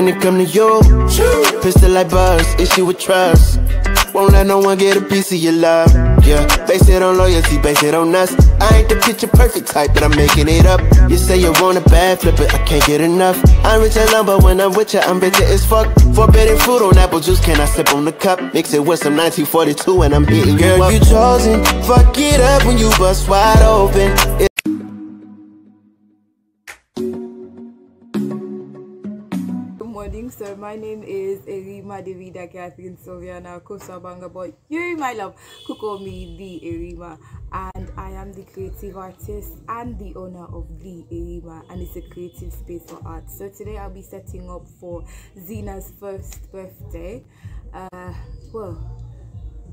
when it come to you, pistol like buzz, issue with trust. Won't let no one get a piece of your love. Yeah, base it on loyalty, base it on us. I ain't the picture perfect type, but I'm making it up. You say you want a bad flip it, I can't get enough. I'm rich alone, but when I'm with you, I'm bitter as fuck. Forbidden fruit on apple juice, can I sip on the cup? Mix it with some 1942 and I'm beating Girl, you up. Girl, you chosen, fuck it up when you bust wide open. It morning. So my name is Arimah Davida Catherine Soviana Kosabanga, but you, my love, could call me the Arimah, and I am the creative artist and the owner of the Arimah, and it's a creative space for art. So today I'll be setting up for Xena's first birthday. Uh, well,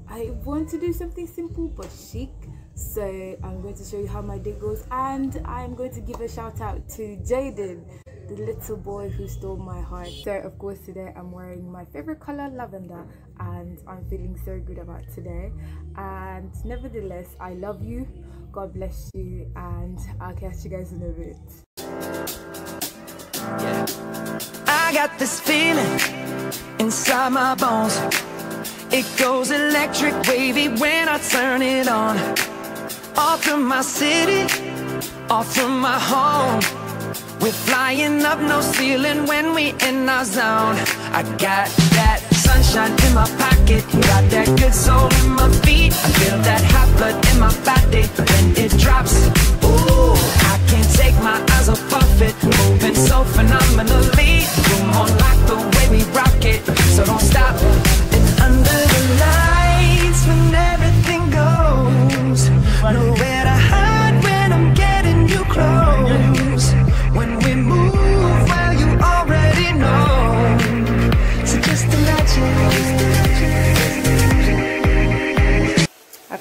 I want to do something simple but chic. So i'm going to show you how my day goes. And i'm going to give a shout out to jaden the little boy who stole my heart. So of course today i'm wearing my favorite color lavender and i'm feeling so good about today. And nevertheless i love you. God bless you and i'll catch you guys in a bit. Yeah. i got this feeling inside my bones. It goes electric wavy when i turn it on. Off from my city off from my home we're flying up, no ceiling when we in our zone. I got that sunshine in my pocket. Got that good soul in my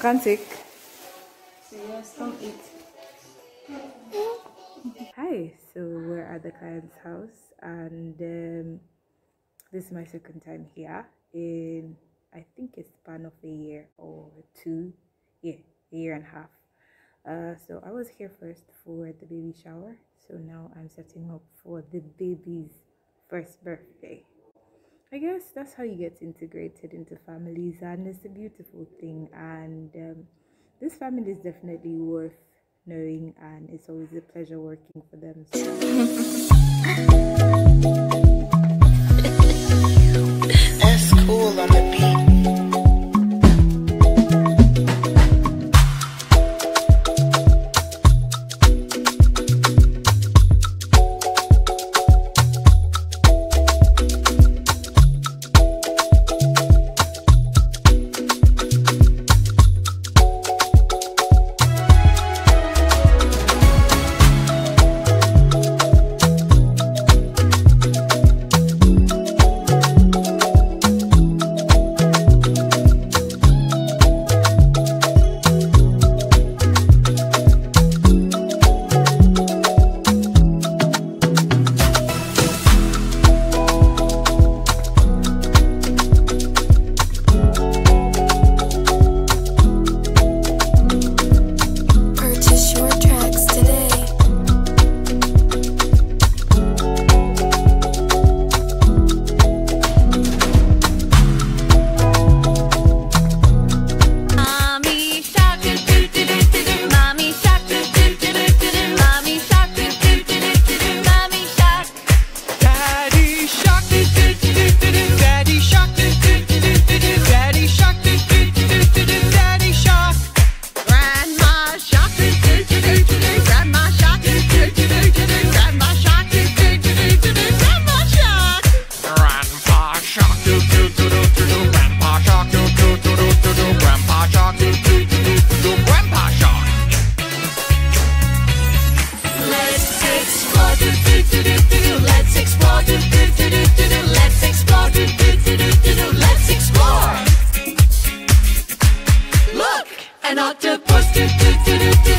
can't take. So yes, come eat. Hi, so we're at the client's house, and um, this is my second time here in I think a span of a year or two, yeah, a year and a half. Uh, so I was here first for the baby shower so now I'm setting up for the baby's first birthday. I guess that's how you get integrated into families, and it's a beautiful thing. And um, this family is definitely worth knowing, and it's always a pleasure working for them. that's An octopus, do do do Let's explore, do do